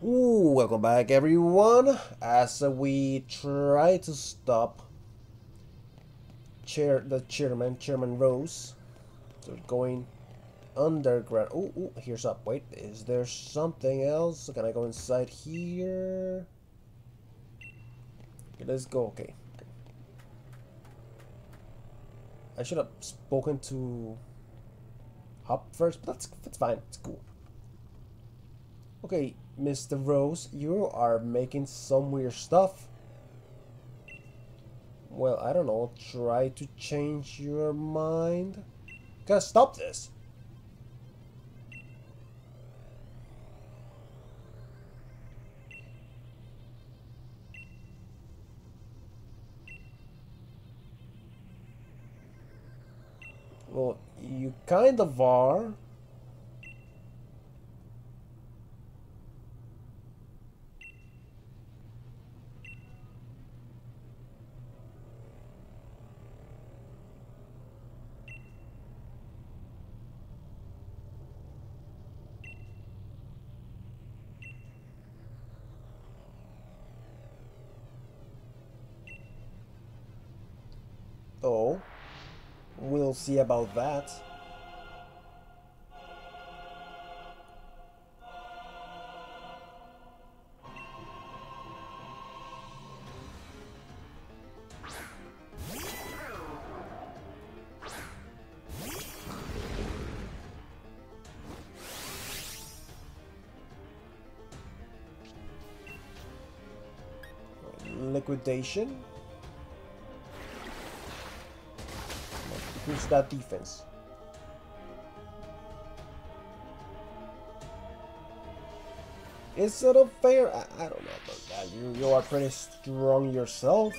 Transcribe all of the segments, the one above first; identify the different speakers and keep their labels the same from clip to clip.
Speaker 1: Ooh, welcome back everyone. As we try to stop chair the chairman chairman Rose so going underground. Oh, here's up. Wait is there something else? Can I go inside here? Okay, let's go okay. I should have spoken to Hop first but that's that's fine. It's cool. Okay Mr. Rose, you are making some weird stuff. Well, I don't know. Try to change your mind. Gotta stop this. Well, you kind of are. Oh, we'll see about that. Liquidation. Increase that defense. Is it fair? I, I don't know about that. You, you are pretty strong yourself.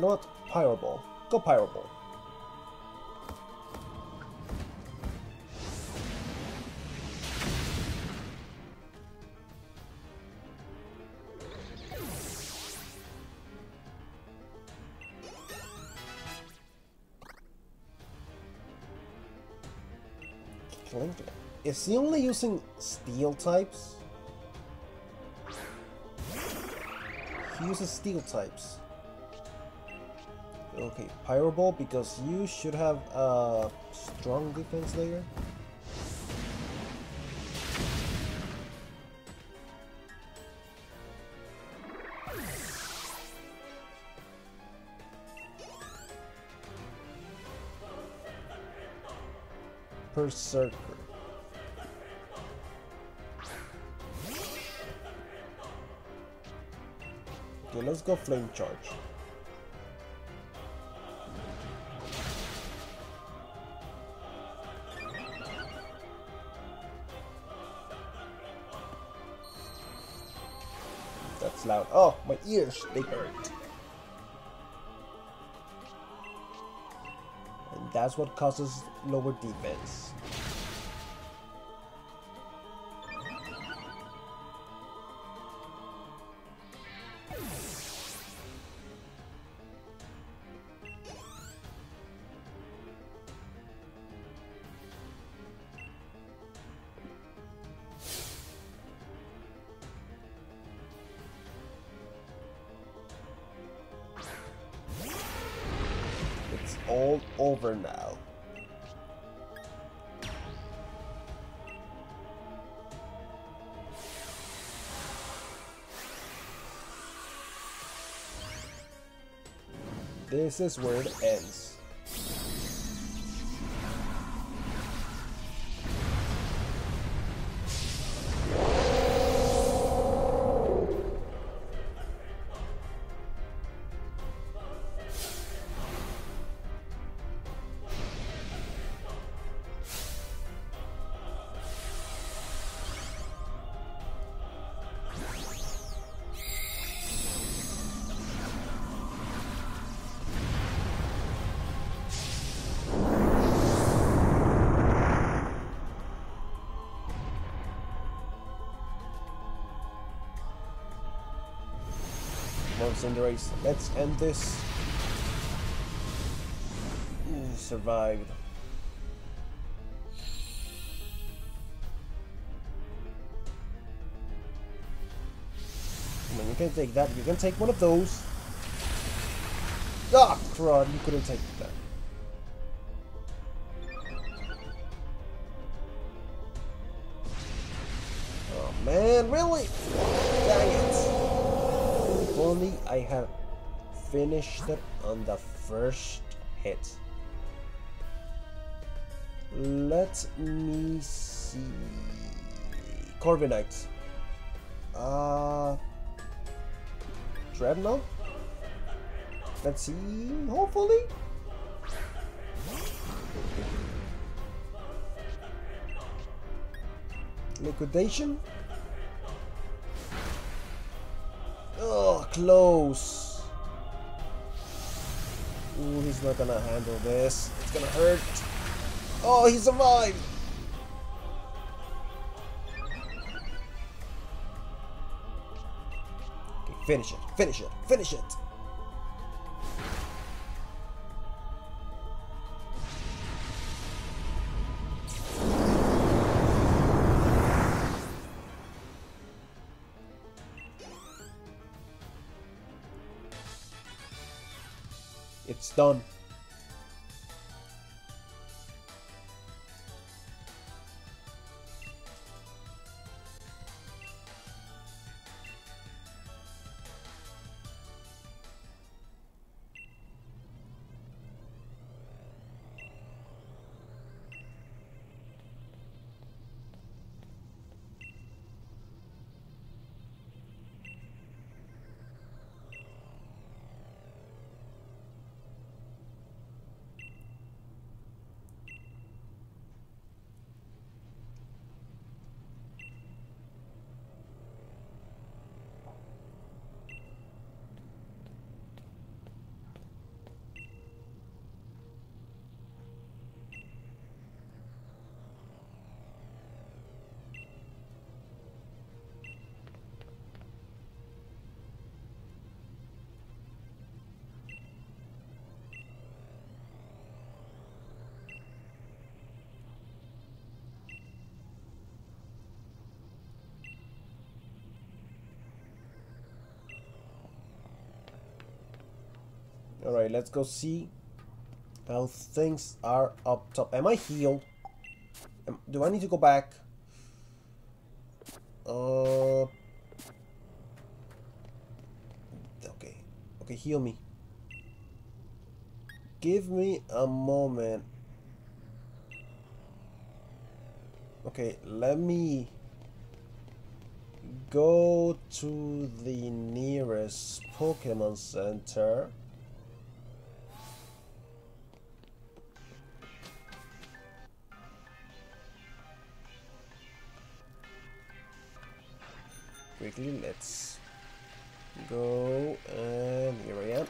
Speaker 1: You know what? Pyro Ball. Go Pyro Ball. Is he only using steel types? He uses steel types. Okay, Pyro Ball because you should have a strong defense layer. Perrserker. Okay, let's go Flame Charge. Loud. Oh, my ears, they hurt. And that's what causes lower defense. Over now. This is where it ends. Cinderace. Let's end this. Survived. Come on, you can take that. You can take one of those. Ah, crud. You couldn't take finished it on the first hit. Let me see. Corviknight. Uh, Drednaw? Let's see, hopefully. Liquidation? Oh, close. Ooh, he's not gonna handle this. It's gonna hurt. Oh, he survived! Okay, finish it, finish it, finish it! It's done. Alright, let's go see how things are up top. Am I healed? Am, do I need to go back? Uh, okay. Okay, heal me. Give me a moment. Okay, let me go to the nearest Pokemon Center. Quickly let's go and here I am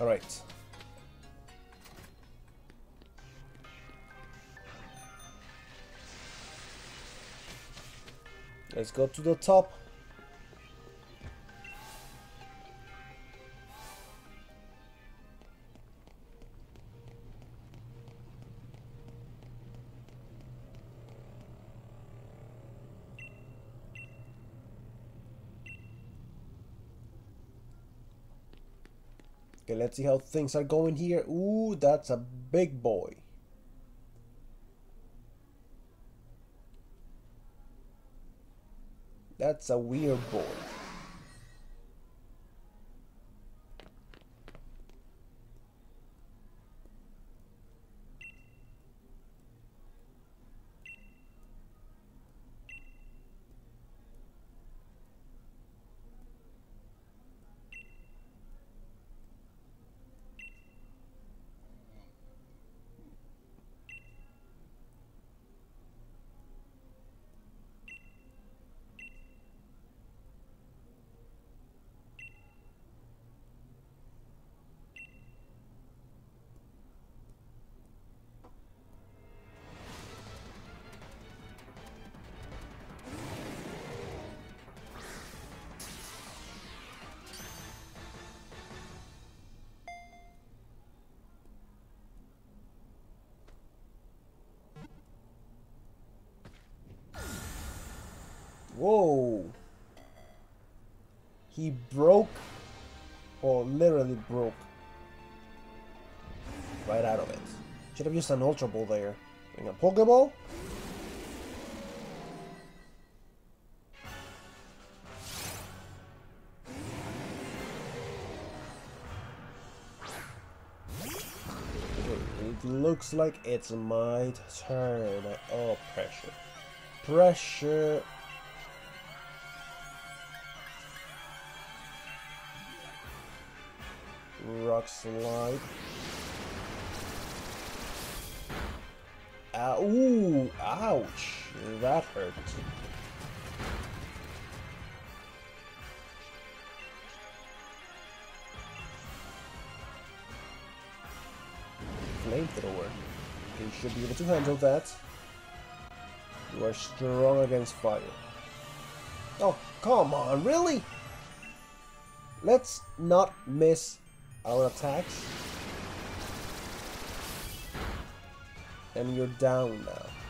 Speaker 1: All right. Let's go to the top. Okay, let's see how things are going here. Ooh, that's a big boy. That's a weird boy. He broke, or literally broke, right out of it. Should have used an Ultra Ball there. In a Pokeball? It looks like it's my turn. Oh, pressure. Pressure. Rock slide. Uh, ooh, ouch. That hurt. Flamethrower. You should be able to handle that. You are strong against fire. Oh, come on, really? Let's not miss our attacks. And you're down now.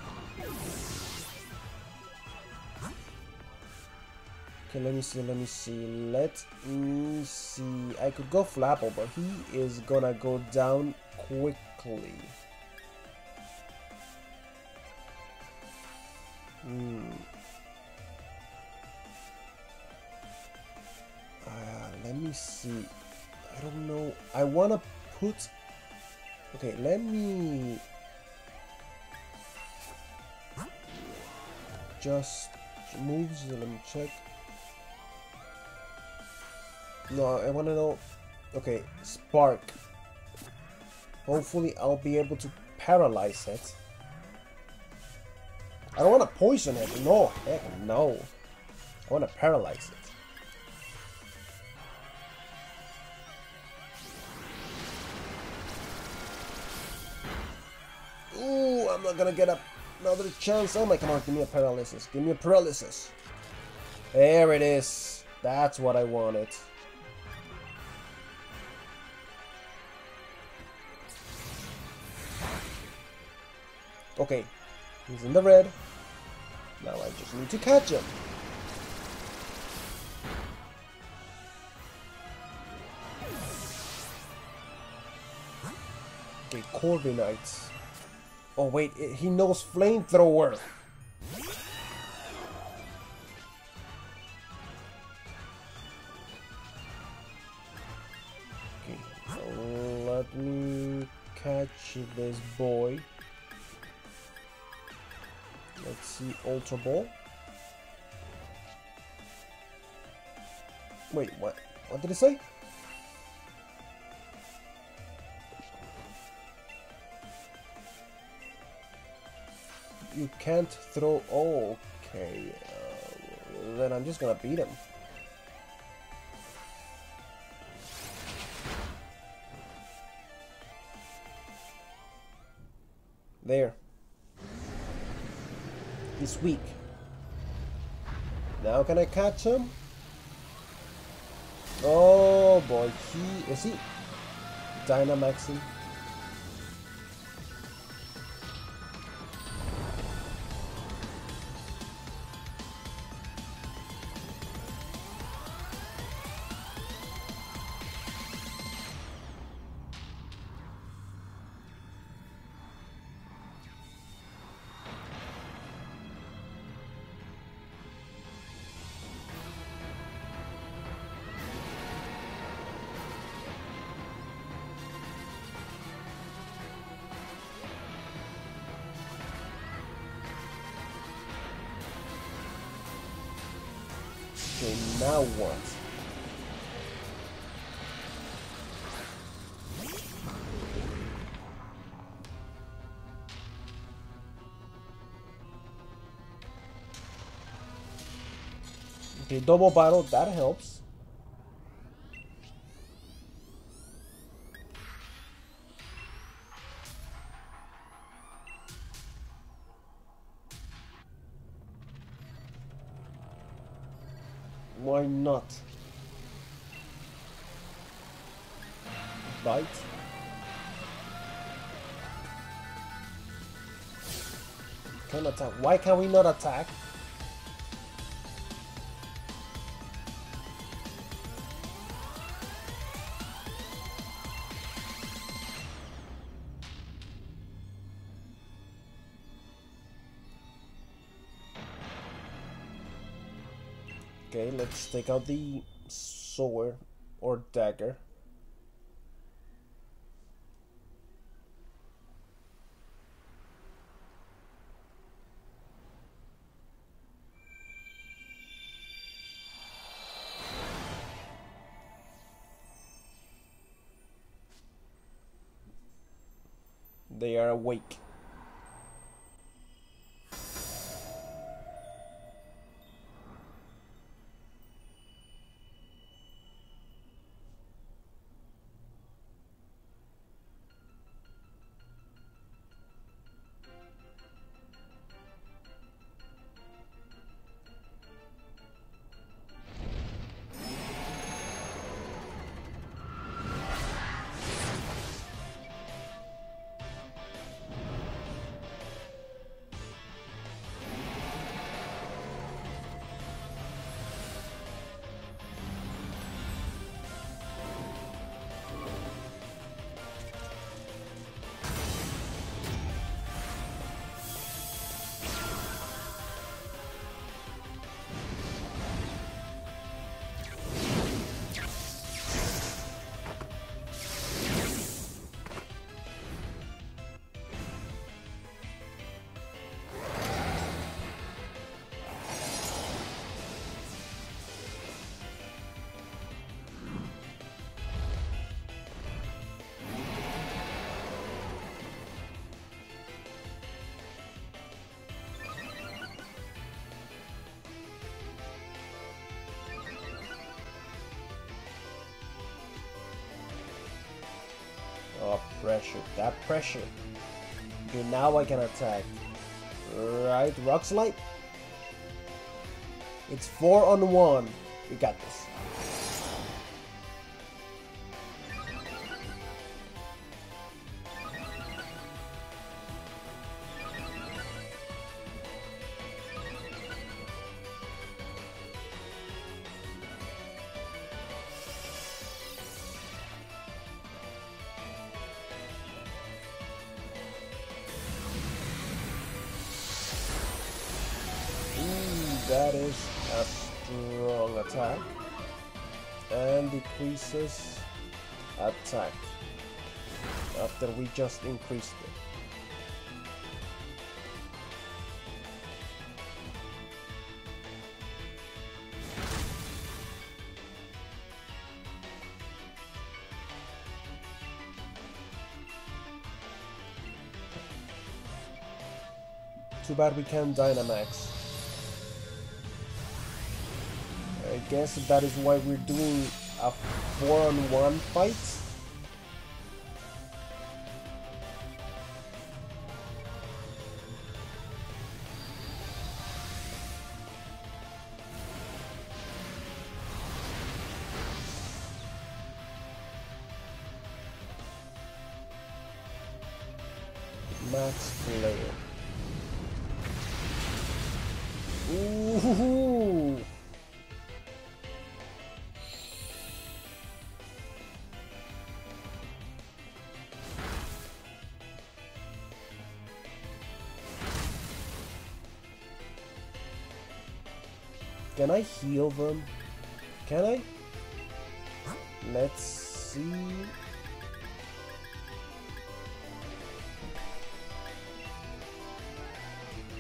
Speaker 1: Okay, let me see, let me see. Let me see. I could go Flapple, but he is gonna go down quickly. Hmm. Uh, let me see. I don't know. I wanna put. Okay, let me just moves. Let me check. No, I wanna know. Okay, spark. Hopefully, I'll be able to paralyze it. I don't want to poison it. No, heck no. I want to paralyze it. Not gonna get another chance. Oh my, come on, give me a paralysis. Give me a paralysis. There it is. That's what I wanted. Okay, he's in the red. Now I just need to catch him. Okay, Corviknight. Oh wait, it, he knows flamethrower. Okay, so let me catch this boy. Let's see, Ultra Ball. Wait, what? What did it say? You can't throw... Oh, okay. Uh, then I'm just gonna beat him. There. He's weak. Now can I catch him? Oh boy, he is he Dynamaxing? Okay, double battle, that helps. Why not? Bite. Can attack. Why can we not attack? Take out the sword or dagger. They are awake. Pressure. That pressure. Okay, now I can attack. Right, Rock Slide. It's four on one. We got this. Decreases attack. After we just increased it. Too bad we can't Dynamax. I guess that is why we're doing a 4 on 1 fight. Can I heal them? Can I? Let's see.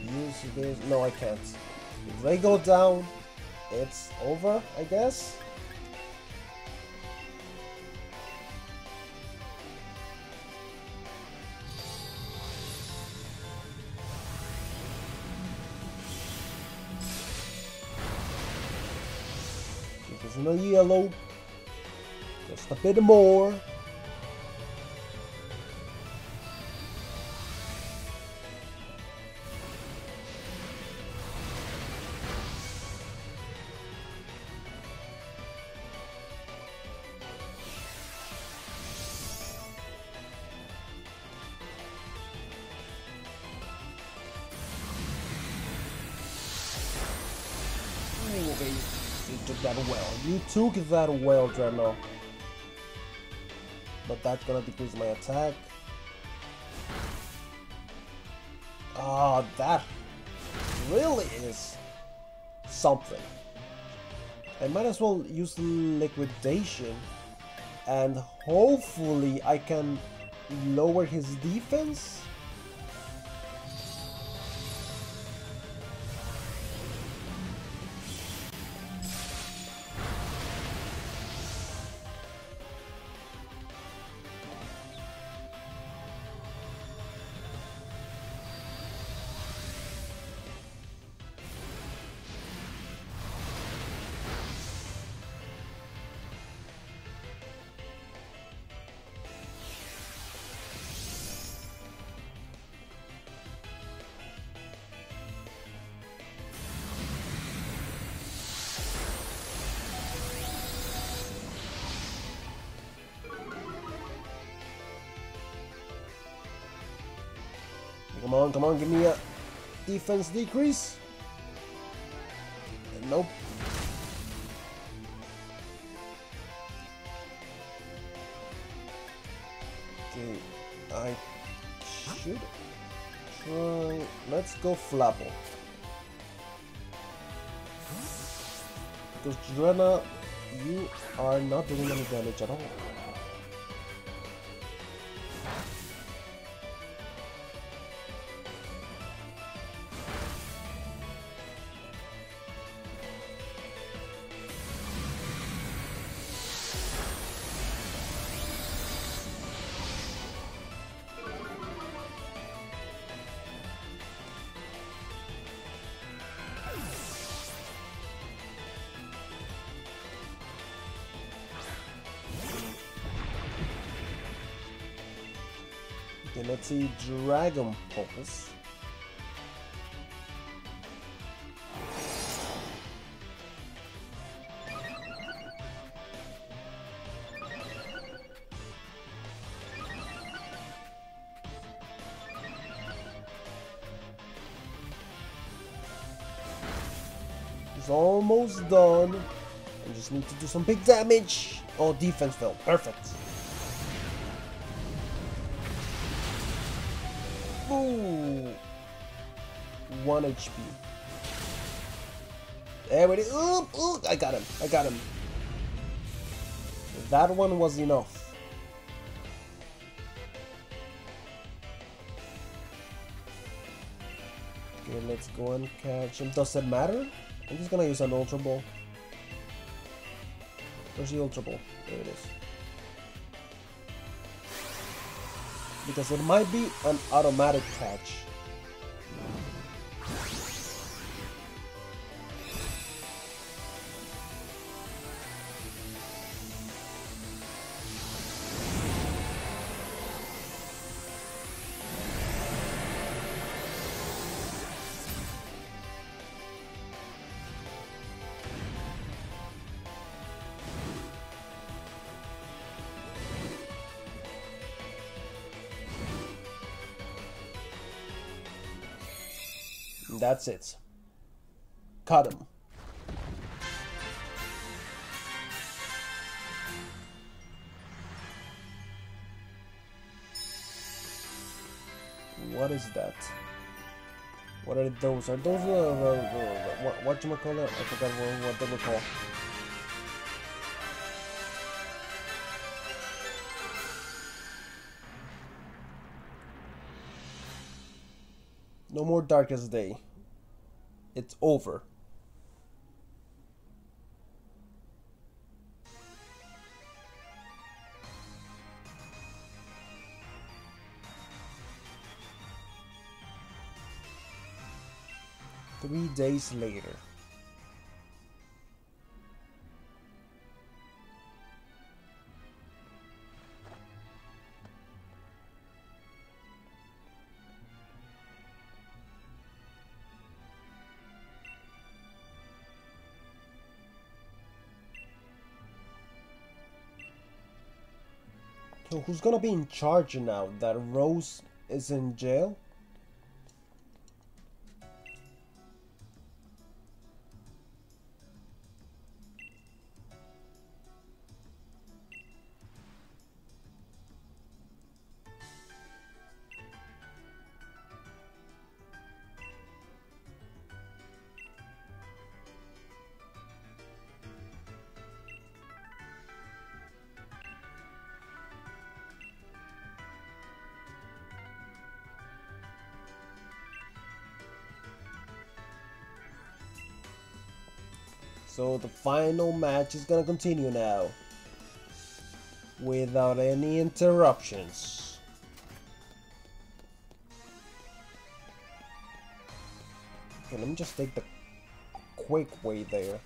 Speaker 1: Use this. No, I can't. If they go down, it's over, I guess. Bit more. You took that well. You took that well, Dreno. But that's gonna decrease my attack. Ah, that really is something. I might as well use liquidation and hopefully I can lower his defense. Come on, come on, give me a defense decrease. Nope. Okay, I should try... Let's go Flapple. Because Drena, you are not doing any damage at all. Dragon Pulse. It's almost done. I just need to do some big damage. Oh, defense fell. Perfect. HP. There it is. Oop, oop, I got him. I got him. That one was enough. Okay, let's go and catch him. Does it matter? I'm just gonna use an Ultra Ball. Where's the Ultra Ball? There it is. because it might be an automatic catch. That's it. Cut him. What is that? What are those? Are those uh, uh, uh, what what you call it? I forgot what, what they were called. No more darkest day. It's over. Three days later. So who's gonna be in charge now that Rose is in jail? The final match is gonna continue now. Without any interruptions. Okay, let me just take the quick way there.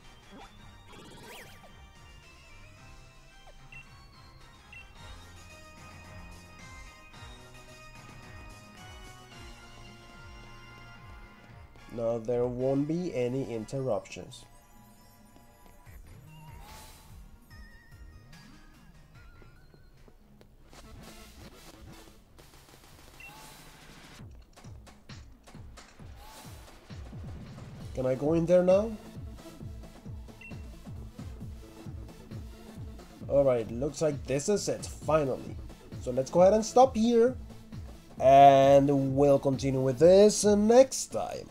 Speaker 1: No, there won't be any interruptions. Can I go in there now? Alright, looks like this is it, finally. So let's go ahead and stop here. And we'll continue with this next time.